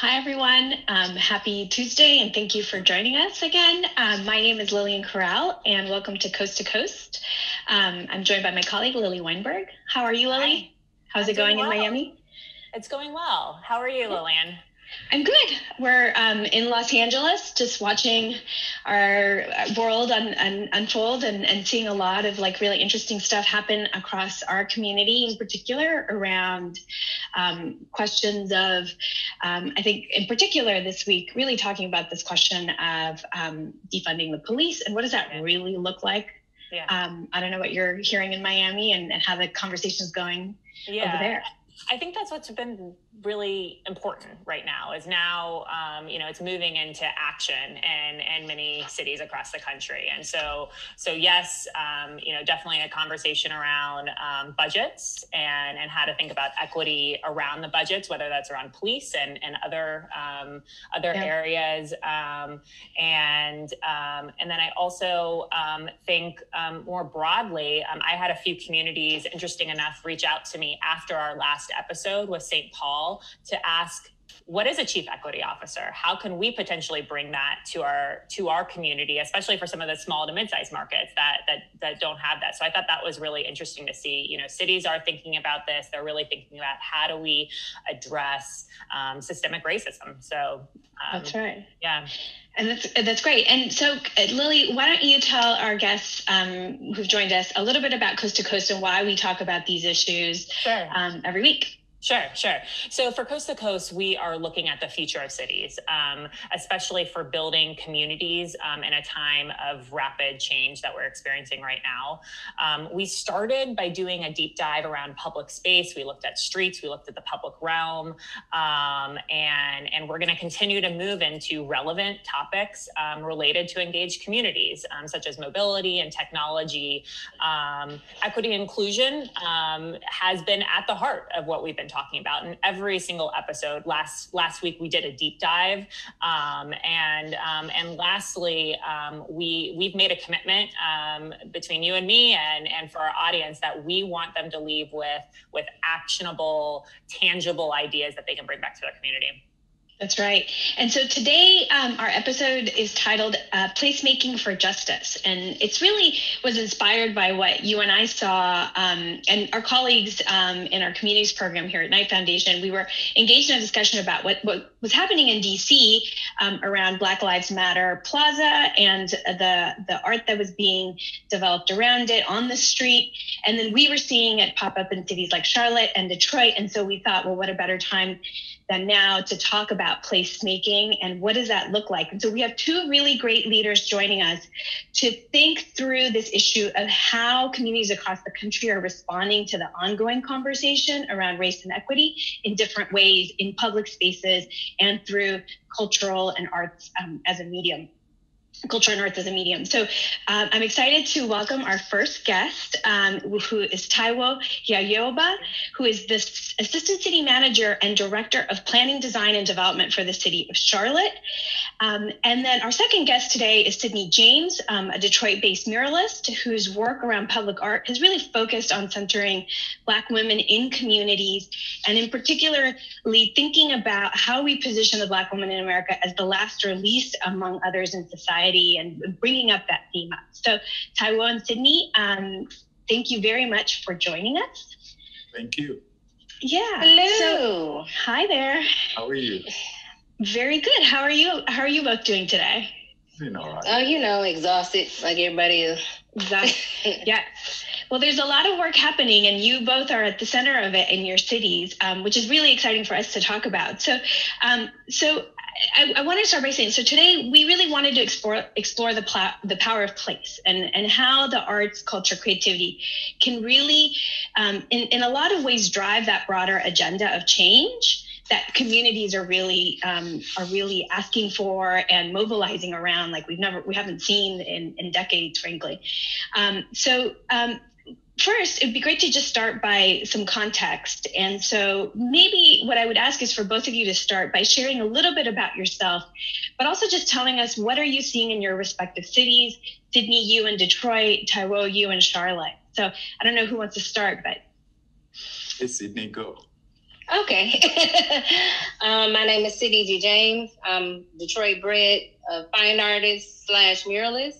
Hi, everyone. Um, happy Tuesday, and thank you for joining us again. Um, my name is Lillian Coral, and welcome to Coast to Coast. Um, I'm joined by my colleague, Lilly Weinberg. How are you, Lilly? How's I'm it going well. in Miami? It's going well. How are you, Lillian? I'm good. We're um, in Los Angeles, just watching our world un- un- unfold and, and seeing a lot of like really interesting stuff happen across our community, in particular around um, questions of, um, I think, in particular this week, really talking about this question of um, defunding the police and what does that really look like. Yeah. Um, I don't know what you're hearing in Miami and, and how the conversation is going yeah. over there. I think that's what's been really important right now is now, um, you know, it's moving into action in, in many cities across the country. And so, so yes, um, you know, definitely a conversation around um, budgets and, and how to think about equity around the budgets, whether that's around police and, and other, um, other Yeah. areas. Um, and, um, and then I also um, think um, more broadly, um, I had a few communities, interesting enough, reach out to me after our last episode with St. Paul to ask what is a chief equity officer? How can we potentially bring that to our to our community especially for some of the small to mid-sized markets that that that don't have that? So i thought that was really interesting to see. You know cities are thinking about this. They're really thinking about how do we address um, systemic racism. So um, That's right. yeah. And that's that's great. And so, uh, Lilly, why don't you tell our guests um, who've joined us a little bit about Coast to Coast and why we talk about these issues sure. um, every week? Sure, sure. So for Coast to Coast, we are looking at the future of cities, um, especially for building communities um, in a time of rapid change that we're experiencing right now. Um, we started by doing a deep dive around public space. We looked at streets, we looked at the public realm, um, and and we're going to continue to move into relevant topics um, related to engaged communities, um, such as mobility and technology. Equity inclusion has been at the heart of what we've been talking about in every single episode. Last last week we did a deep dive, um, and um, and lastly um, we we've made a commitment um, between you and me and and for our audience that we want them to leave with with actionable, tangible ideas that they can bring back to their community. That's right. And so today, um, our episode is titled uh, "Placemaking for Justice," and it's really was inspired by what you and I saw, um, and our colleagues um, in our communities program here at Knight Foundation. We were engaged in a discussion about what what was happening in DC um, around Black Lives Matter Plaza and the the art that was being developed around it on the street, and then we were seeing it pop up in cities like Charlotte and Detroit. And so we thought, well, what a better time than now to talk about placemaking and what does that look like. And so we have two really great leaders joining us to think through this issue of how communities across the country are responding to the ongoing conversation around race and equity in different ways in public spaces and through cultural and arts um, as a medium culture and arts as a medium. So um, I'm excited to welcome our first guest, um, who is Taiwo Jaiyeoba, who is the Assistant City Manager and Director of Planning, Design, and Development for the City of Charlotte. Um, and then our second guest today is Sydney James, um, a Detroit-based muralist whose work around public art has really focused on centering Black women in communities, and in particularly thinking about how we position the Black woman in America as the last or least among others in society, and bringing up that theme up. So, Taiwo and Sydney, um, thank you very much for joining us. Thank you. Yeah. Hello. So, hi there. How are you? Very good. How are you? How are you both doing today? Doing all right. oh, you know, exhausted like everybody is. Exactly. yeah. Well, there's a lot of work happening, and you both are at the center of it in your cities, um, which is really exciting for us to talk about. So, um, so I, I want to start by saying, so today we really wanted to explore explore the pla- the power of place and and how the arts, culture, creativity can really, um, in in a lot of ways, drive that broader agenda of change that communities are really um, are really asking for and mobilizing around like we've never we haven't seen in, in decades frankly. Um, so um, first it'd be great to just start by some context and so maybe what i would ask is for both of you to start by sharing a little bit about yourself but also just telling us what are you seeing in your respective cities sydney you in detroit taiwo you in charlotte so i don't know who wants to start but Hey, Sydney, go. Okay. um, my name is Sydney G. James. I'm Detroit bred, a fine artist slash muralist.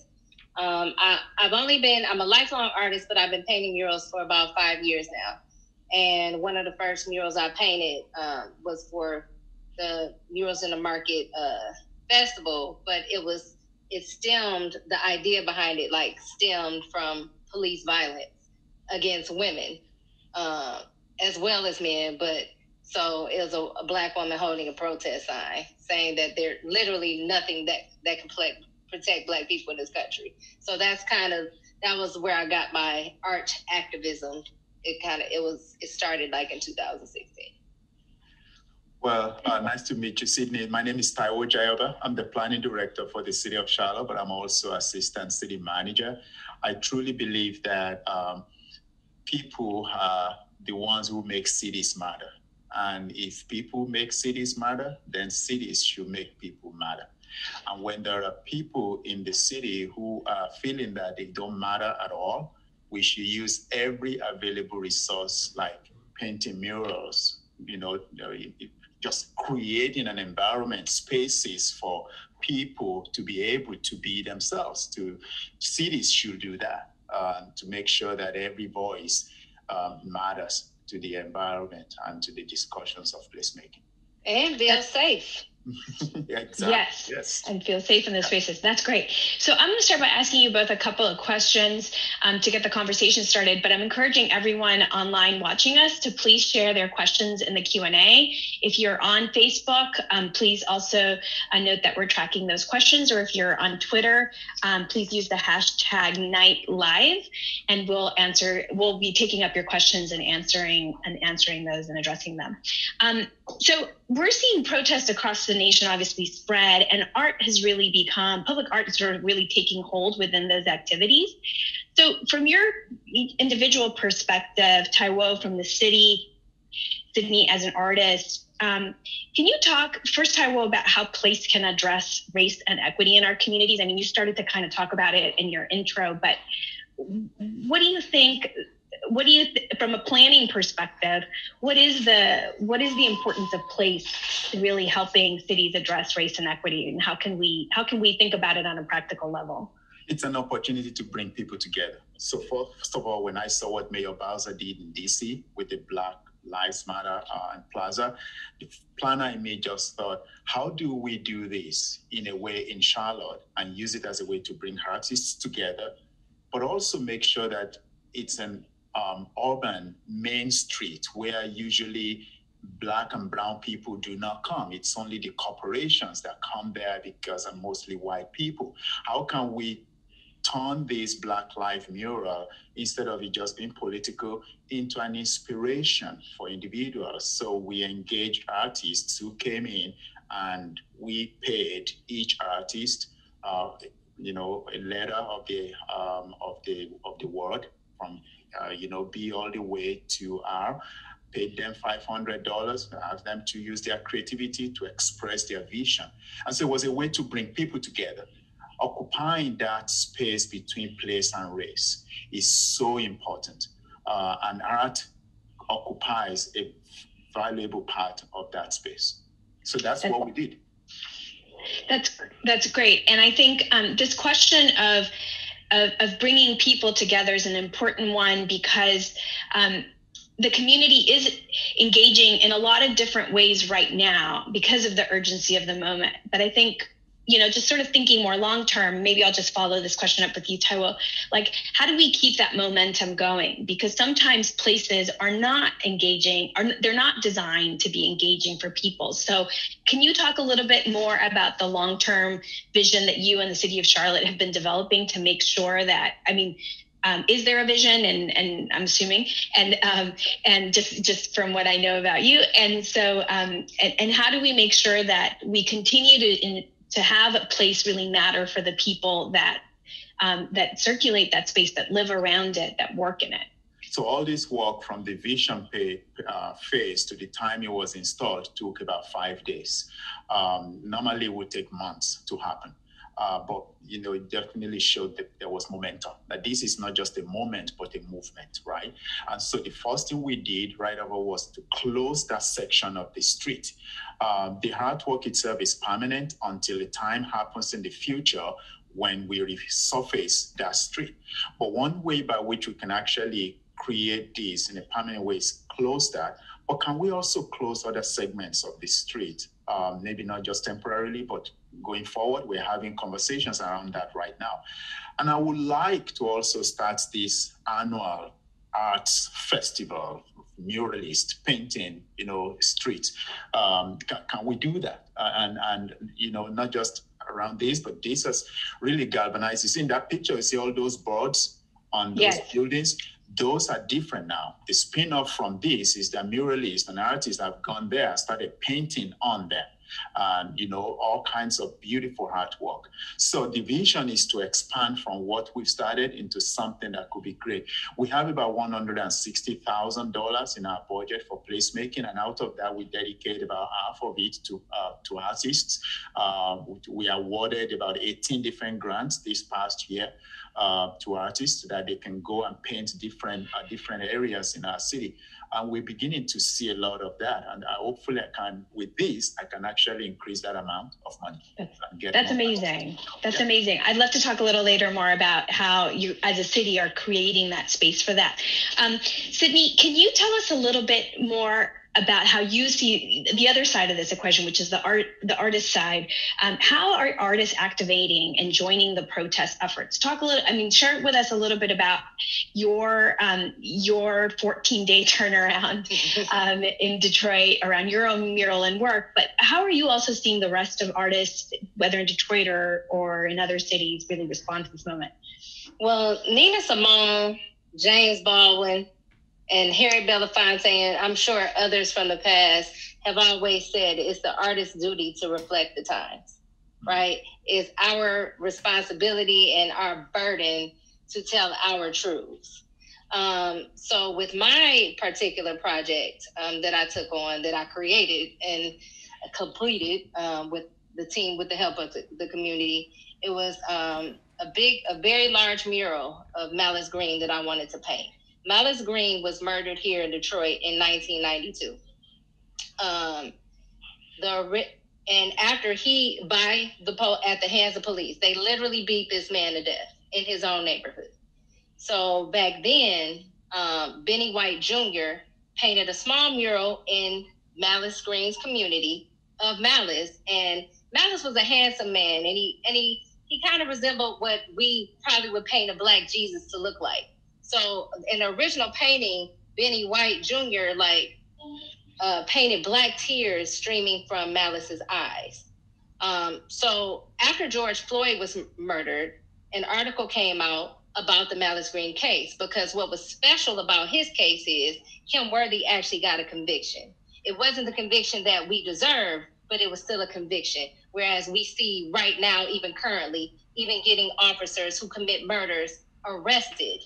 Um, I, have only been, I'm a lifelong artist, but I've been painting murals for about five years now. And one of the first murals I painted um, was for the Murals in the Market uh, festival, but it was, it stemmed, the idea behind it, like stemmed from police violence against women, uh, as well as men, but so it was a, a, black woman holding a protest sign saying that there's literally nothing that, that can play, protect black people in this country. So that's kind of, that was where I got my art activism. It kind of, it was, it started like in 2016. Well, uh, nice to meet you, Sydney. My name is Taiwo Jaiyeoba. I'm the planning director for the city of Charlotte, but I'm also assistant city manager. I truly believe that um, people are the ones who make cities matter. And if people make cities matter, then cities should make people matter. And when there are people in the city who are feeling that they don't matter at all, we should use every available resource like painting murals, you know, just creating an environment, spaces for people to be able to be themselves. To cities should do that uh, to make sure that every voice um, matters to the environment and to the discussions of placemaking. And they are safe. exactly. Yes. Yes. And feel safe in those spaces. That's great. So I'm going to start by asking you both a couple of questions um, to get the conversation started. But I'm encouraging everyone online watching us to please share their questions in the Q&A. If you're on Facebook, um, please also uh, note that we're tracking those questions. Or if you're on Twitter, um, please use the hashtag Knight Live, and we'll answer. We'll be taking up your questions and answering and answering those and addressing them. Um, so we're seeing protests across the nation obviously spread and art has really become public art is sort of really taking hold within those activities. So from your individual perspective taiwo from the city sydney as an artist um, can you talk first taiwo about how place can address race and equity in our communities? I mean you started to kind of talk about it in your intro but what do you think what do you th- from a planning perspective what is the what is the importance of place really helping cities address race and equity and how can we how can we think about it on a practical level? It's an opportunity to bring people together. So first of all when i saw what mayor bowser did in dc with the black lives matter uh, and plaza the planner in me just thought how do we do this in a way in charlotte and use it as a way to bring artists together but also make sure that it's an um, urban main street where usually black and brown people do not come. It's only the corporations that come there because are mostly white people. How can we turn this Black Life mural, instead of it just being political, into an inspiration for individuals? So we engaged artists who came in and we paid each artist, uh, you know, a letter of the um, of the of the word from uh, you know, be all the way to R, paid them $500, asked them to use their creativity to express their vision. And so it was a way to bring people together. Occupying that space between place and race is so important. Uh, and art occupies a valuable part of that space. So that's what we did. That's that's great, and I think um, this question of of, of bringing people together is an important one because um, the community is engaging in a lot of different ways right now because of the urgency of the moment. But I think you know, just sort of thinking more long term, maybe I'll just follow this question up with you, Taiwo. Like, how do we keep that momentum going? Because sometimes places are not engaging, are they're not designed to be engaging for people. So, can you talk a little bit more about the long term vision that you and the city of Charlotte have been developing to make sure that, I mean, um, is there a vision and and i'm assuming and um, and just just from what i know about you and so um, and, and how do we make sure that we continue to in, to have a place really matter for the people that um, that circulate that space, that live around it, that work in it. So all this work from the vision pay, uh, phase to the time it was installed took about five days. Um, normally it would take months to happen. Uh, but you know, it definitely showed that there was momentum. That this is not just a moment, but a movement, right? And so the first thing we did right over was to close that section of the street. Uh, the artwork itself is permanent until the time happens in the future when we resurface that street. But one way by which we can actually create this in a permanent way is close that. But can we also close other segments of the street? Um, maybe not just temporarily, but going forward, we're having conversations around that right now. And I would like to also start this annual arts festival, muralist painting, you know, street. Um, can, can, we do that? Uh, and and you know, not just around this, but this has really galvanized. You see in that picture, you see all those boards on those yes. buildings. Those are different now. The spin-off from this is that muralists and artists have gone there and started painting on them and you know all kinds of beautiful artwork. So the vision is to expand from what we've started into something that could be great. We have about $160000 in our budget for placemaking and out of that we dedicate about half of it to uh, to artists. Uh, we awarded about 18 different grants this past year uh, to artists so that they can go and paint different uh, different areas in our city and we're beginning to see a lot of that. And I, hopefully, I can with this, I can actually increase that amount of money. That's amazing. That's yeah. amazing. I'd love to talk a little later more about how you, as a city, are creating that space for that. Um, Sydney, can you tell us a little bit more about how you see the other side of this equation, which is the art, the artist side. Um, how are artists activating and joining the protest efforts? Talk a little. I mean, share with us a little bit about your um, your 14 day turnaround um, in Detroit around your own mural and work. But how are you also seeing the rest of artists, whether in Detroit or or in other cities, really respond to this moment? Well, Nina Simone, James Baldwin, and Harry Belafonte, and I'm sure others from the past have always said it's the artist's duty to reflect the times, right? It's our responsibility and our burden to tell our truths. Um, so, with my particular project um, that I took on, that I created and completed um, with the team, with the help of the, the community, it was um, a big, a very large mural of Malice Green that I wanted to paint. Malice Green was murdered here in Detroit in 1992. Um, the and after he by the po- at the hands of police, they literally beat this man to death in his own neighborhood. So back then, um, Benny White Jr. painted a small mural in Malice Green's community of Malice, and Malice was a handsome man, and he and he he kind of resembled what we probably would paint a black Jesus to look like. So in the original painting, Benny White Jr. like uh, painted black tears streaming from Malice's eyes. Um, so after George Floyd was murdered, an article came out about the Malice Green case because what was special about his case is Kim Worthy actually got a conviction. It wasn't the conviction that we deserve, but it was still a conviction. Whereas we see right now, even currently, even getting officers who commit murders arrested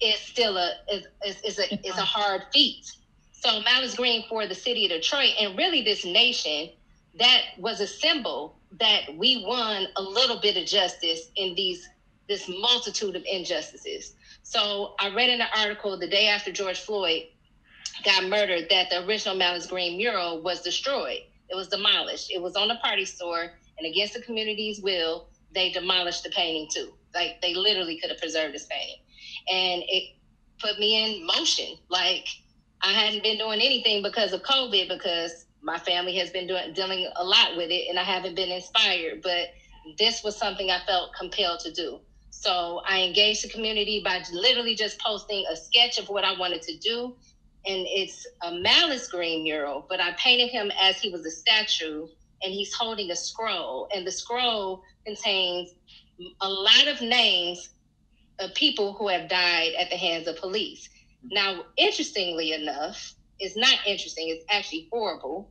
is still a is, is, a is a hard feat. So Malice Green for the city of Detroit and really this nation, that was a symbol that we won a little bit of justice in these this multitude of injustices. So I read in an article the day after George Floyd got murdered that the original Malice Green mural was destroyed. It was demolished. It was on the party store, and against the community's will, they demolished the painting too. Like they literally could have preserved this painting and it put me in motion. Like I hadn't been doing anything because of COVID because my family has been doing dealing a lot with it and I haven't been inspired. But this was something I felt compelled to do. So I engaged the community by literally just posting a sketch of what I wanted to do. And it's a malice green mural, but I painted him as he was a statue and he's holding a scroll. And the scroll contains a lot of names of people who have died at the hands of police. Now, interestingly enough, it's not interesting, it's actually horrible.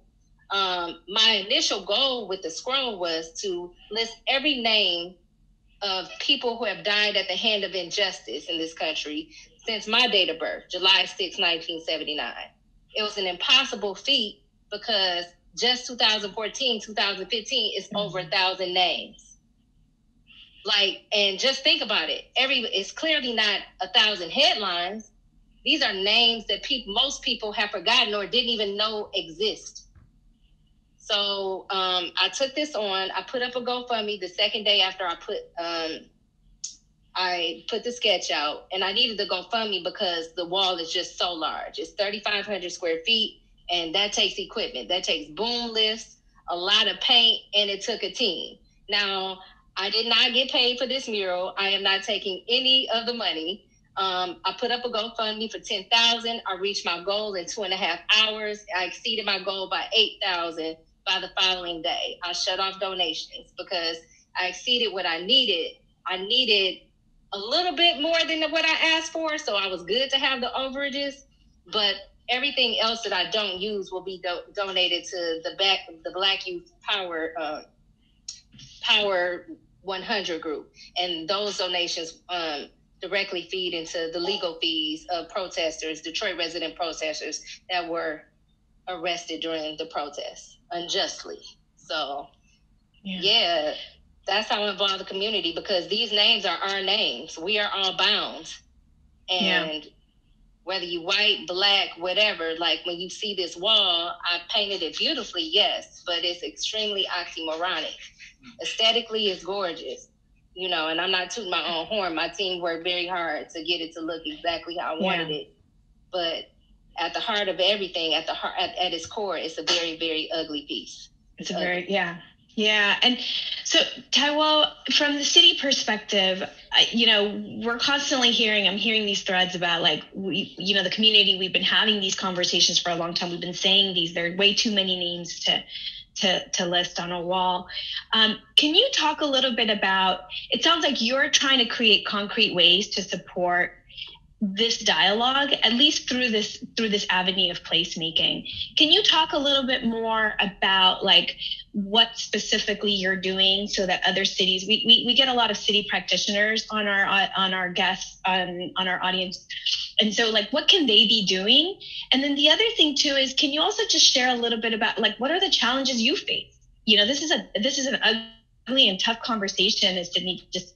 Um, my initial goal with the scroll was to list every name of people who have died at the hand of injustice in this country since my date of birth, July 6, 1979. It was an impossible feat because just 2014, 2015 is over a thousand names Like, and just think about it. Every it's clearly not a thousand headlines. These are names that people, most people have forgotten or didn't even know exist. So um, I took this on. I put up a GoFundMe the second day after I put um, I put the sketch out, and I needed the GoFundMe because the wall is just so large. It's 3,500 square feet, and that takes equipment. That takes boom lifts, a lot of paint, and it took a team. Now I did not get paid for this mural. I am not taking any of the money. Um, I put up a GoFundMe for ten thousand. I reached my goal in two and a half hours. I exceeded my goal by eight thousand by the following day. I shut off donations because I exceeded what I needed. I needed a little bit more than what I asked for, so I was good to have the overages. But everything else that I don't use will be do- donated to the back the Black Youth Power uh, Power 100 group, and those donations um, directly feed into the legal fees of protesters, Detroit resident protesters that were arrested during the protests unjustly. So, yeah. yeah, that's how I involve the community because these names are our names. We are all bound. And yeah. whether you white, black, whatever, like when you see this wall, I painted it beautifully, yes, but it's extremely oxymoronic. Aesthetically, it's gorgeous, you know, and I'm not tooting my own horn. My team worked very hard to get it to look exactly how I wanted yeah. it. But at the heart of everything, at the heart, at, at its core, it's a very, very ugly piece. It's, a very, yeah. Yeah. And so, Taiwo, from the city perspective, you know, we're constantly hearing, I'm hearing these threads about like, we, you know, the community, we've been having these conversations for a long time. We've been saying these, there are way too many names to, to, to list on a wall. Um, can you talk a little bit about, it sounds like you're trying to create concrete ways to support this dialogue at least through this through this avenue of placemaking can you talk a little bit more about like what specifically you're doing so that other cities we, we, we get a lot of city practitioners on our on our guests on on our audience and so like what can they be doing? And then the other thing too is can you also just share a little bit about like what are the challenges you face? You know this is a this is an ugly and tough conversation as Sydney just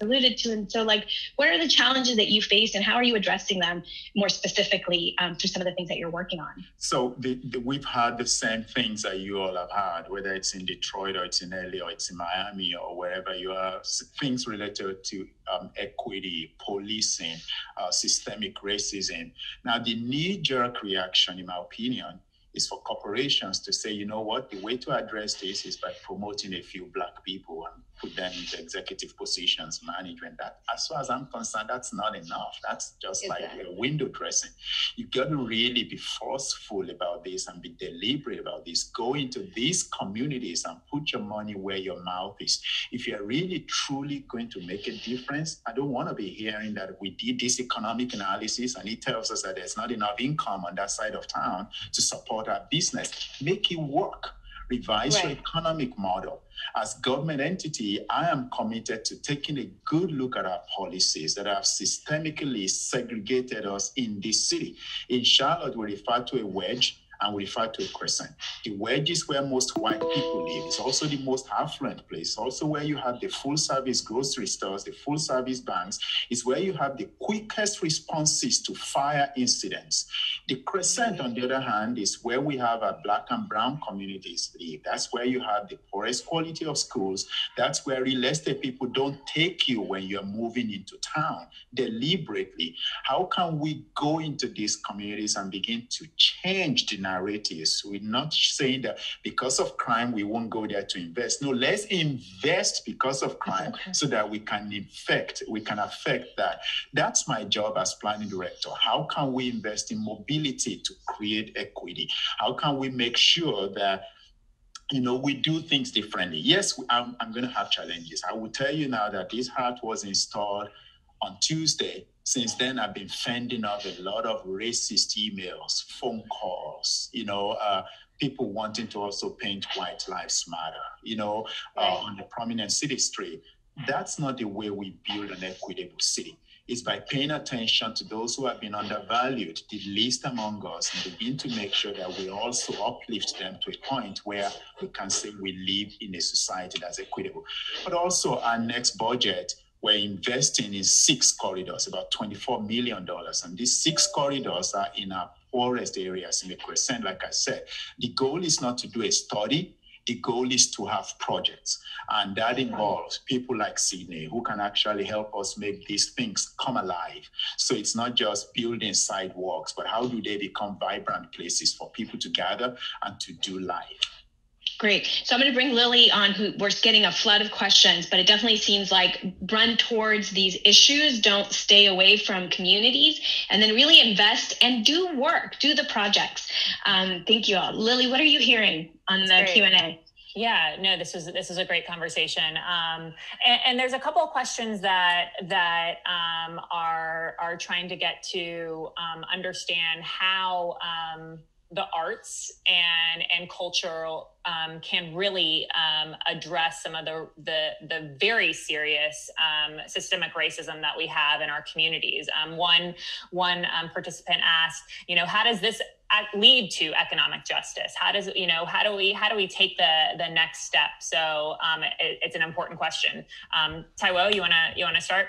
alluded to. And so, like, what are the challenges that you face, and how are you addressing them more specifically um, through some of the things that you're working on? So, the, the, we've had the same things that you all have had, whether it's in Detroit or it's in LA or it's in Miami or wherever you are, things related to um, equity, policing, uh, systemic racism. Now, the knee jerk reaction, in my opinion, is for corporations to say, you know what, the way to address this is by promoting a few black people and put them into executive positions, management. That, as far as I'm concerned, that's not enough. That's just exactly. like a window dressing. You got to really be forceful about this and be deliberate about this. Go into these communities and put your money where your mouth is. If you're really truly going to make a difference, I don't want to be hearing that we did this economic analysis and it tells us that there's not enough income on that side of town to support our business. Make it work revise right. your economic model. As government entity, I am committed to taking a good look at our policies that have systemically segregated us in this city. In Charlotte, we refer to a wedge and we refer to a crescent. The wedge is where most white people live. It's also the most affluent place. Also where you have the full service grocery stores, the full service banks. It's where you have the quickest responses to fire incidents. The crescent, on the other hand, is where we have our black and brown communities live. That's where you have the poorest quality of schools. That's where real estate people don't take you when you're moving into town deliberately. How can we go into these communities and begin to change the narratives. We're not saying that because of crime, we won't go there to invest. No, let's invest because of crime okay. so that we can infect, we can affect that. That's my job as planning director. How can we invest in mobility to create equity? How can we make sure that you know, we do things differently. Yes, I'm, I'm going to have challenges. I will tell you now that this heart was installed on Tuesday. Since then i've been fending off a lot of racist emails phone calls you know uh, people wanting to also paint white lives matter you know uh, on the prominent city street. That's not the way we build an equitable city. It's by paying attention to those who have been undervalued, the least among us, and begin to make sure that we also uplift them to a point where we can say we live in a society that's equitable. But also, our next budget, we're investing in six corridors, about $24 million. And these six corridors are in our poorest areas in the crescent, like I said. The goal is not to do a study, the goal is to have projects. And that involves people like Sydney who can actually help us make these things come alive. So it's not just building sidewalks, but how do they become vibrant places for people to gather and to do life? Great. So I'm going to bring Lilly on, who we're getting a flood of questions, but it definitely seems like run towards these issues, don't stay away from communities, and then really invest and do work, do the projects. Um, thank you all. Lilly, what are you hearing on the Q and A? Yeah, no, this is this is a great conversation, um, and, and, there's a couple of questions that that um, are are trying to get to um, understand how um, the arts and and cultural um, can really um, address some of the the, the very serious um, systemic racism that we have in our communities. Um, one one um, participant asked, you know, how does this lead to economic justice? How does you know how do we how do we take the the next step? So um, it, it's an important question. Um, Taiwo, you wanna you wanna start?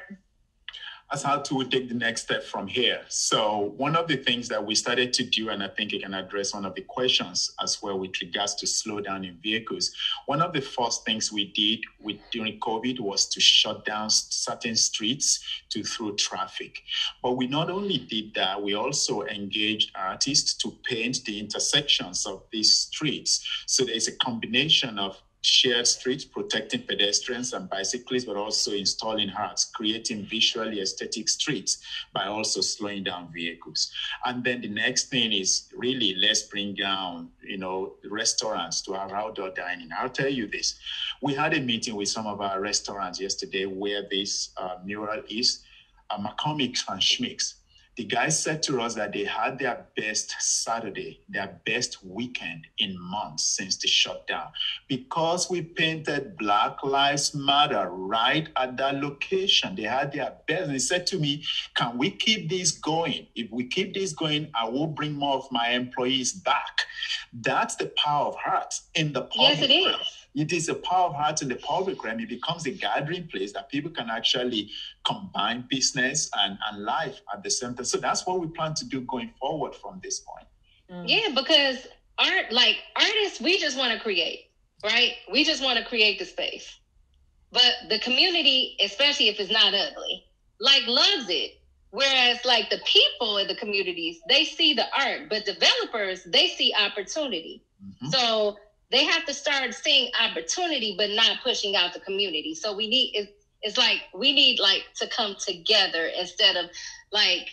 As how to take the next step from here. So one of the things that we started to do, and I think it can address one of the questions as well with regards to slow down in vehicles. One of the first things we did with during COVID was to shut down certain streets to through traffic. But we not only did that, we also engaged artists to paint the intersections of these streets. So there's a combination of shared streets, protecting pedestrians and bicyclists, but also installing hearts, creating visually aesthetic streets by also slowing down vehicles. And then the next thing is really let's bring down, you know, restaurants to our outdoor dining. I'll tell you this. We had a meeting with some of our restaurants yesterday where this uh, mural is, uh, McCormick and Schmick's the guys said to us that they had their best Saturday, their best weekend in months since the shutdown because we painted Black Lives Matter right at that location. They had their best. And they said to me, Can we keep this going? If we keep this going, I will bring more of my employees back. That's the power of hearts in the public. Yes, it is. It is a power of heart in the public realm. It becomes a gathering place that people can actually combine business and, and life at the same time. So that's what we plan to do going forward from this point. Mm. Yeah, because art, like artists, we just want to create, right? We just want to create the space. But the community, especially if it's not ugly, like loves it. Whereas like the people in the communities, they see the art, but developers, they see opportunity. Mm-hmm. So they have to start seeing opportunity but not pushing out the community. So we need it's, it's like we need like to come together instead of like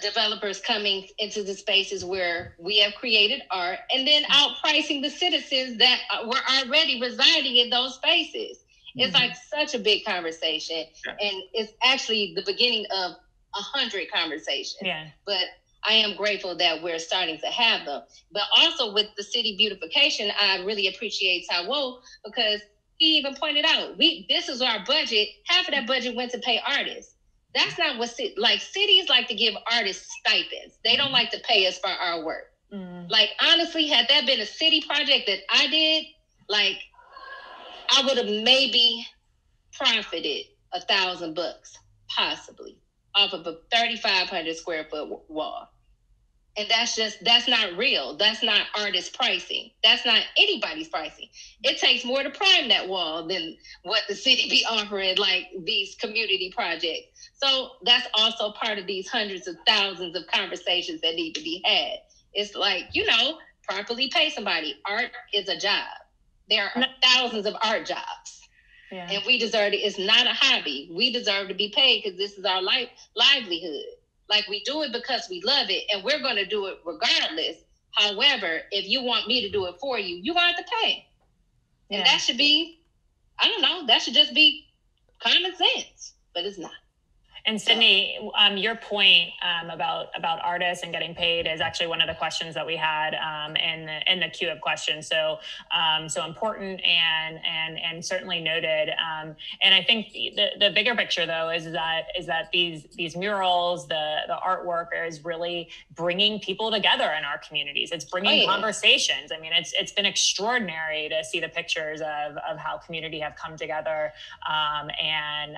developers coming into the spaces where we have created art and then outpricing the citizens that were already residing in those spaces. It's mm-hmm. like such a big conversation and it's actually the beginning of a hundred conversations. Yeah. But I am grateful that we're starting to have them. But also with the city beautification, I really appreciate Taiwo because he even pointed out we this is our budget. Half of that budget went to pay artists. That's not what like cities like to give artists stipends. They don't like to pay us for our work. Mm. Like honestly, had that been a city project that I did, like I would have maybe profited a thousand bucks, possibly off of a 3,500 square foot wall. And that's just, that's not real. That's not artist pricing. That's not anybody's pricing. It takes more to prime that wall than what the city be offering, like these community projects. So that's also part of these hundreds of thousands of conversations that need to be had. It's like, you know, properly pay somebody. Art is a job. There are thousands of art jobs yeah. And we deserve it. It's not a hobby. We deserve to be paid because this is our life livelihood. Like we do it because we love it and we're going to do it regardless. However, if you want me to do it for you, you want to pay. And yeah. that should be, I don't know, that should just be common sense, but it's not. And Sydney, um, your point um, about about artists and getting paid is actually one of the questions that we had um, in the in the queue of questions. So um, so important and and and certainly noted. Um, and I think the, the bigger picture though is that is that these these murals, the the artwork is really bringing people together in our communities. It's bringing oh, yeah. conversations. I mean, it's it's been extraordinary to see the pictures of of how community have come together um, and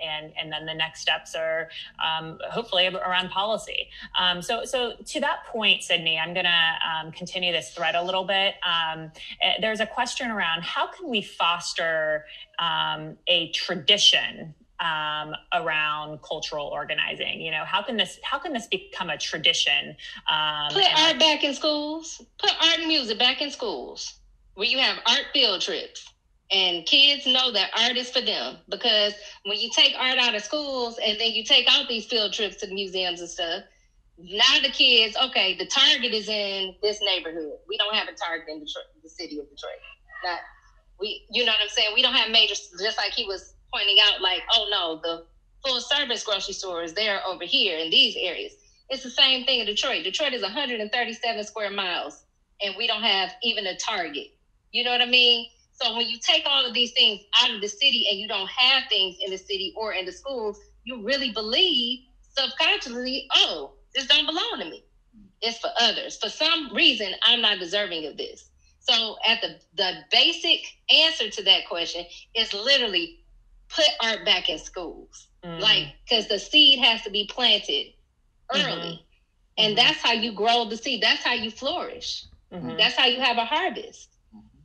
and and then the next steps are um, hopefully around policy. Um, so, so to that point, Sydney, I'm going to um, continue this thread a little bit. Um, eh, there's a question around how can we foster um, a tradition um, around cultural organizing. You know, how can this how can this become a tradition? Um, Put art back in schools. Put art and music back in schools, where you have art field trips and kids know that art is for them because when you take art out of schools and then you take out these field trips to the museums and stuff now the kids okay the target is in this neighborhood. We don't have a target in detroit the city of detroit. Not we you know what i'm saying? We don't have major just like he was pointing out like oh no the full service grocery stores they're over here in these areas. It's the same thing in detroit. Detroit is 137 square miles and we don't have even a target. You know what i mean so when you take all of these things out of the city and you don't have things in the city or in the schools, you really believe subconsciously, oh, this don't belong to me. It's for others. For some reason, I'm not deserving of this. So at the the basic answer to that question is literally put art back in schools. Mm-hmm. Like because the seed has to be planted early. Mm-hmm. And mm-hmm. that's how you grow the seed. That's how you flourish. Mm-hmm. That's how you have a harvest.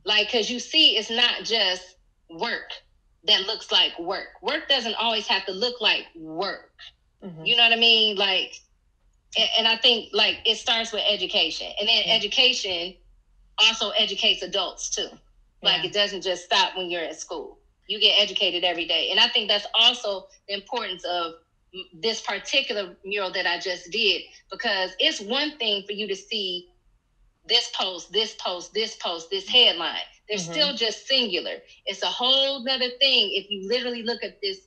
Like, because you see, it's not just work that looks like work. Work doesn't always have to look like work. Mm-hmm. You know what I mean? Like, and, I think like it starts with education, and then mm-hmm. education also educates adults too. Like, yeah. it doesn't just stop when you're at school. You get educated every day, and I think that's also the importance of this particular mural that I just did because it's one thing for you to see this post, this post, this post, this headline. They're mm-hmm. still just singular. It's a whole other thing if you literally look at this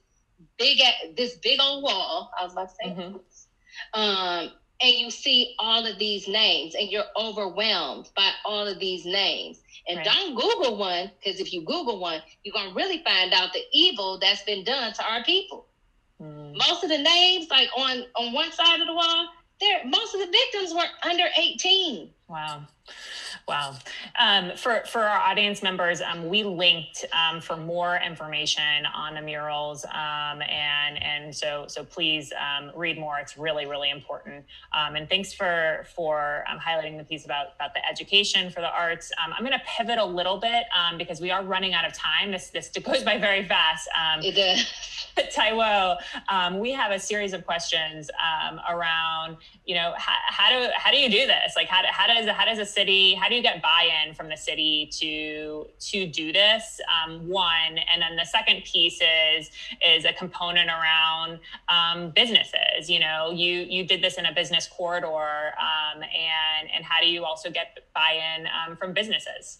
big this big old wall. I was about to say, mm-hmm. um, and you see all of these names, and you're overwhelmed by all of these names. And right. don't Google one because if you Google one, you're gonna really find out the evil that's been done to our people. Mm. Most of the names, like on on one side of the wall, there most of the victims were under 18 wow Wow. Um, for, for our audience members, um, we linked um, for more information on the murals. Um, and and so so please um, read more. It's really, really important. Um, and thanks for for highlighting the piece about, about the education for the arts. I'm going to pivot a little bit because we are running out of time. This, this goes by very fast. it does. Taiwo, um, we have a series of questions um, around, you know, how, how, do how do you do this? Like, how, how does how does a city how do you get buy-in from the city to to do this? Um, one, and then the second piece is is a component around um, businesses. You know, you you did this in a business corridor, um, and and how do you also get buy-in um, from businesses?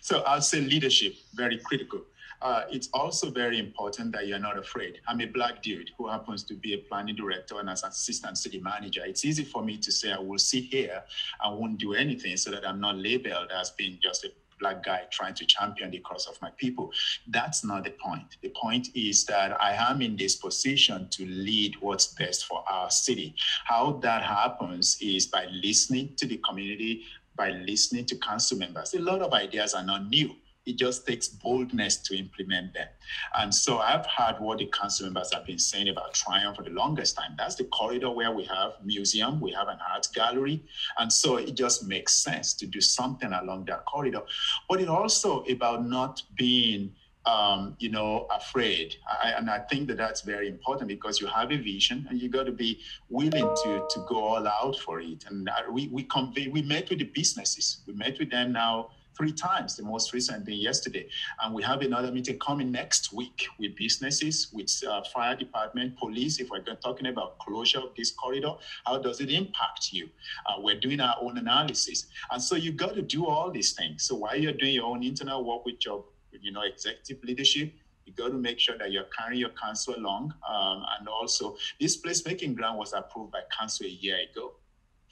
So I'll say leadership very critical uh, it's also very important that you're not afraid. I'm a black dude who happens to be a planning director and as assistant city manager. It's easy for me to say I will sit here, I won't do anything so that I'm not labeled as being just a black guy trying to champion the cause of my people. That's not the point. The point is that I am in this position to lead what's best for our city. How that happens is by listening to the community, by listening to council members. A lot of ideas are not new it just takes boldness to implement them. And so I've heard what the council members have been saying about Tryon for the longest time. That's the corridor where we have museum, we have an art gallery. And so it just makes sense to do something along that corridor. But it also about not being um, you know, afraid. I, and I think that that's very important because you have a vision and you got to be willing to to go all out for it. And we we convey, we met with the businesses. We met with them now three times, the most recent being yesterday. And we have another meeting coming next week with businesses, with uh, fire department, police. If we're talking about closure of this corridor, how does it impact you? Uh, we're doing our own analysis. And so you got to do all these things. So while you're doing your own internal work with your, you know, executive leadership, You got to make sure that you're carrying your council along. Um, and also, this placemaking grant was approved by council a year ago.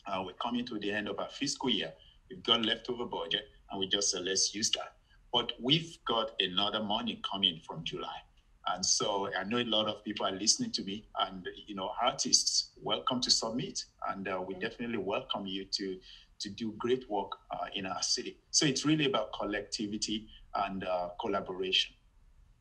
Uh, we're coming to the end of our fiscal year. We've got leftover budget, and we just said, let's use that. But we've got another money coming from July. And so I know a lot of people are listening to me, and you know, artists, welcome to submit, and uh, we definitely welcome you to to do great work uh, in our city. So it's really about collectivity and uh, collaboration.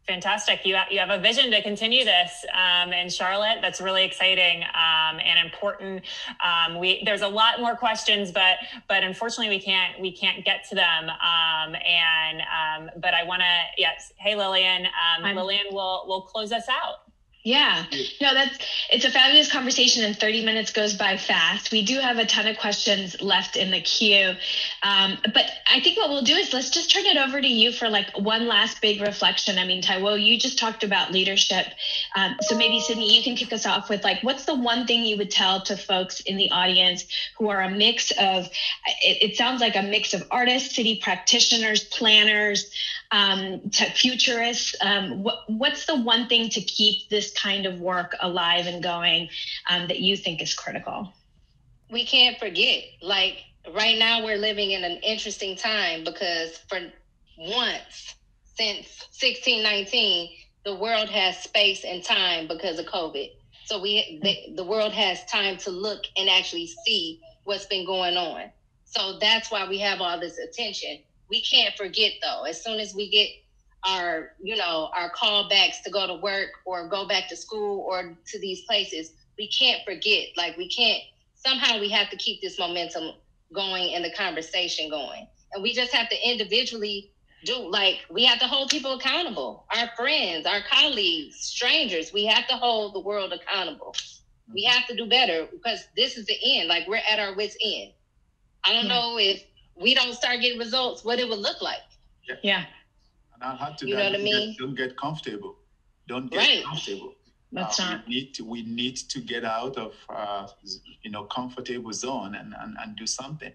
Fantastic. You, you have a vision to continue this um, in Charlotte. That's really exciting um, and important. Um, we, there's a lot more questions, but but unfortunately we can't we can't get to them. Um, and um, but I want to yes. Hey Lillian, um, Lillian will will close us out. Yeah, no, that's it's a fabulous conversation, and 30 minutes goes by fast. We do have a ton of questions left in the queue, um, but I think what we'll do is let's just turn it over to you for like one last big reflection. I mean, Taiwo, you just talked about leadership, um, so maybe Sydney, you can kick us off with like, what's the one thing you would tell to folks in the audience who are a mix of, it, it sounds like a mix of artists, city practitioners, planners, um, tech futurists. Um, what, what's the one thing to keep this kind of work alive and going um, that you think is critical? We can't forget, like right now, we're living in an interesting time because for once since 1619, the world has space and time because of COVID. So we the, the world has time to look and actually see what's been going on. So that's why we have all this attention we can't forget though. As soon as we get our, you know, our callbacks to go to work or go back to school or to these places, we can't forget. Like we can't. Somehow we have to keep this momentum going and the conversation going, and we just have to individually do like we have to hold people accountable our friends our colleagues strangers we have to hold the world accountable we mm-hmm. have to do better because this is the end like we're at our wits end i don't yeah. know if we don't start getting results, what it would look like. Yeah. yeah. And I had to. You know what I mean? Get, don't get comfortable. Don't get right. comfortable. That's uh, not. We need to. We need to get out of uh, you know comfortable zone and and, and do something.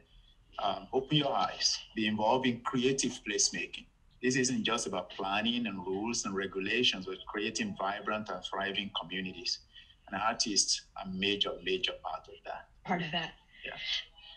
Um, open your eyes. Be involved in creative placemaking. This isn't just about planning and rules and regulations, but creating vibrant and thriving communities. And artists are major, major part of that. Part of that. Yeah.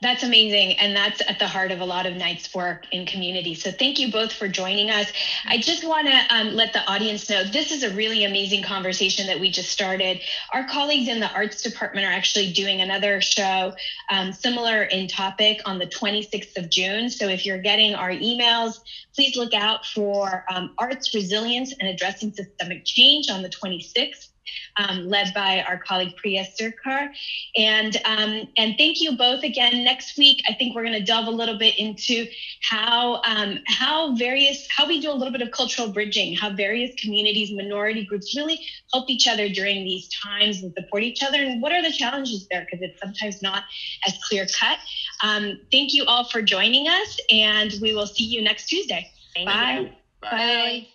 That's amazing. And that's at the heart of a lot of Knight's work in community. So thank you both for joining us. I just want to um, let the audience know this is a really amazing conversation that we just started. Our colleagues in the arts department are actually doing another show um, similar in topic on the 26th of June. So if you're getting our emails, please look out for um, arts resilience and addressing systemic change on the 26th um, led by our colleague Priya Sircar. And, um, and thank you both again. Next week, I think we're going to delve a little bit into how, um, how various, how we do a little bit of cultural bridging, how various communities, minority groups really help each other during these times and support each other. And what are the challenges there? Because it's sometimes not as clear cut. Um, thank you all for joining us, and we will see you next Tuesday. Thank Bye. You. Bye. Bye.